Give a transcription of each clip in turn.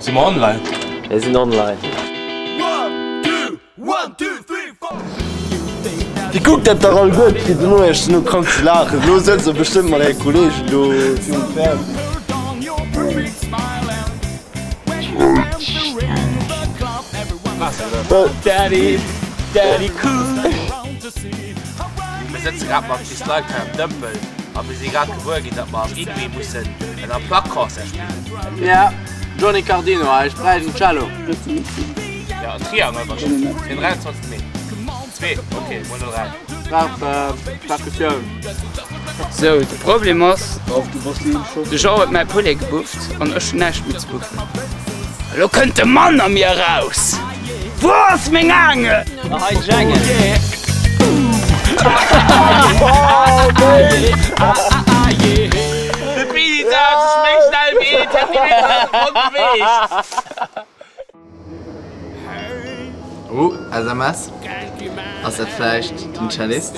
Si online. Wir sind online. Wie guckt dat da all gut wie du no echt no kan ze lachen Lo se so bestimmt mal Kol du Daddy, Daddy cool. Wir setzen gerade mal die Slide am Dömpel. Aber wir sind gerade geworden, dass wir irgendwie müssen einen Plakos erspielen. Ja, Johnny Cardino a Spreiden Cello. Ja, Trier Den 23 Mei. Zwee okay, Perkusioun. So de Problem ass De Jo et mei Pole gebuft an ëch nächt mit buffen. Lo kënnt de Mann am mir raus! Wos még ange? Haijangen! Oh, also was? Was das vielleicht ein Cellist?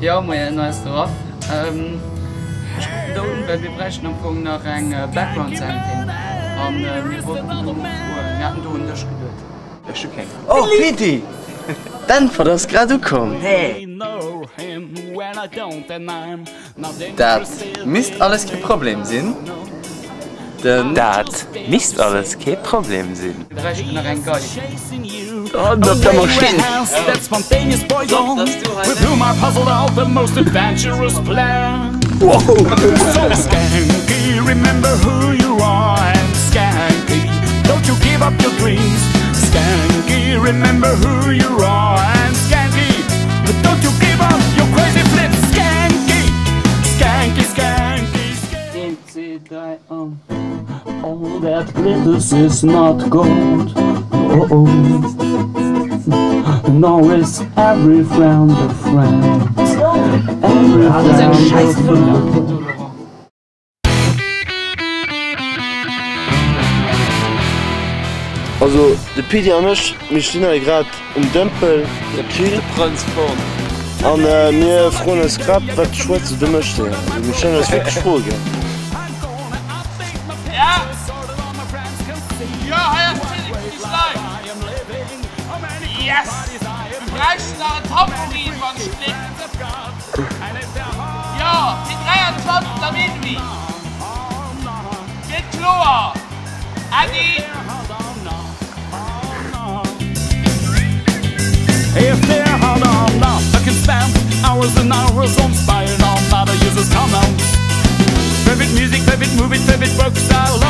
Ja, mein neues Dorf. Ähm, da unten werden wir brechen am Punkt nach einem Background-Sampling. Und äh, wir wurden da unten durchgeführt. Oh, Piti! Dan ver das grad kom Dat mist alles ke Problem sinn? Den Dat misst alles kein Problem sinn. Puzzled out the most adventurous plan. So skanky, remember who you are, skanky. 1, 2, 3, um. All that glitters is not gold. Oh, oh. Nor is every frown a friend. Every frown a friend. Also de Pidi anch mich stinnner grad um Dëmpel Kiel Transform. an äh, mir fro Skrap wat schwa ze dëmmerchte. Michchen as froge. Ja! Yes! Noch einen Tambourine, wenn es klickt. Ja, die 23, da bin wir. Geht klar. Adi! If they're hard on not, I can spend hours and hours on spying on other users' comments. Favorite music, favorite movie, favorite book style.